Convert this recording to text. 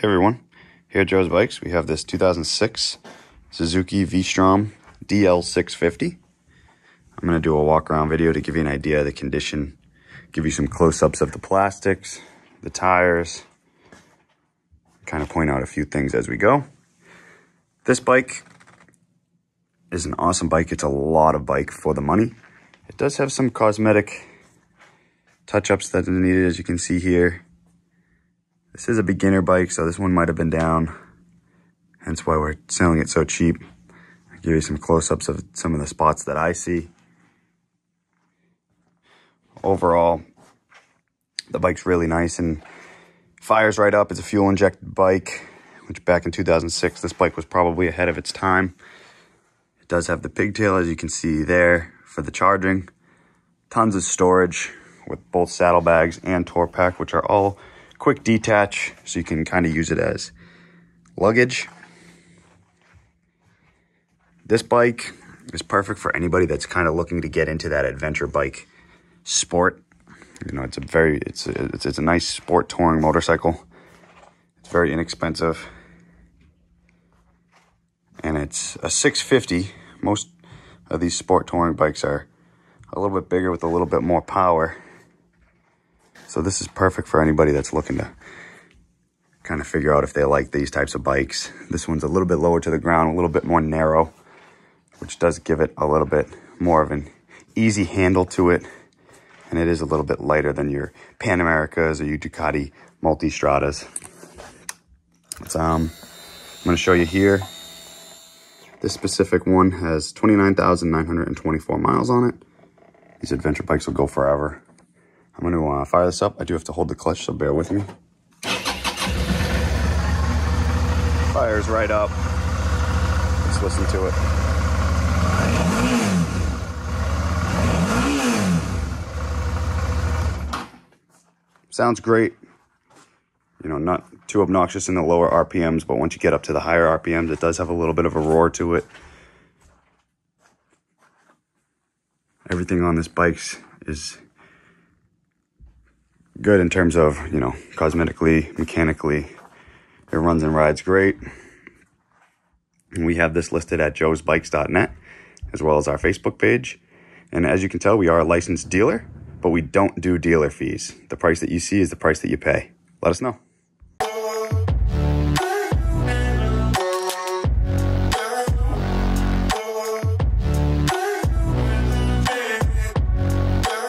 Hey everyone, here at Joe's Bikes we have this 2006 Suzuki V-Strom DL650. I'm going to do a walk around video to give you an idea of the condition, give you some close-ups of the plastics, the tires, kind of point out a few things as we go. This bike is an awesome bike. It's a lot of bike for the money. It does have some cosmetic touch-ups that are needed as you can see here this is a beginner bike, so this one might have been down. Hence why we're selling it so cheap. I'll give you some close-ups of some of the spots that I see. Overall, the bike's really nice and fires right up. It's a fuel-injected bike, which back in 2006, this bike was probably ahead of its time. It does have the pigtail, as you can see there, for the charging. Tons of storage with both saddlebags and tour pack, which are all quick detach so you can kind of use it as luggage. This bike is perfect for anybody that's kind of looking to get into that adventure bike sport. You know, it's a very it's a, it's, it's a nice sport touring motorcycle. It's very inexpensive. And it's a 650. Most of these sport touring bikes are a little bit bigger with a little bit more power. So this is perfect for anybody that's looking to kind of figure out if they like these types of bikes. This one's a little bit lower to the ground, a little bit more narrow, which does give it a little bit more of an easy handle to it. And it is a little bit lighter than your Pan Americas or your Ducati Multistradas. It's, um, I'm going to show you here. This specific one has 29,924 miles on it. These adventure bikes will go forever. I'm going to uh, fire this up. I do have to hold the clutch, so bear with me. Fires right up. Let's listen to it. Sounds great. You know, not too obnoxious in the lower RPMs, but once you get up to the higher RPMs, it does have a little bit of a roar to it. Everything on this bike is good in terms of, you know, cosmetically, mechanically. It runs and rides great. And we have this listed at joesbikes.net as well as our Facebook page. And as you can tell, we are a licensed dealer, but we don't do dealer fees. The price that you see is the price that you pay. Let us know.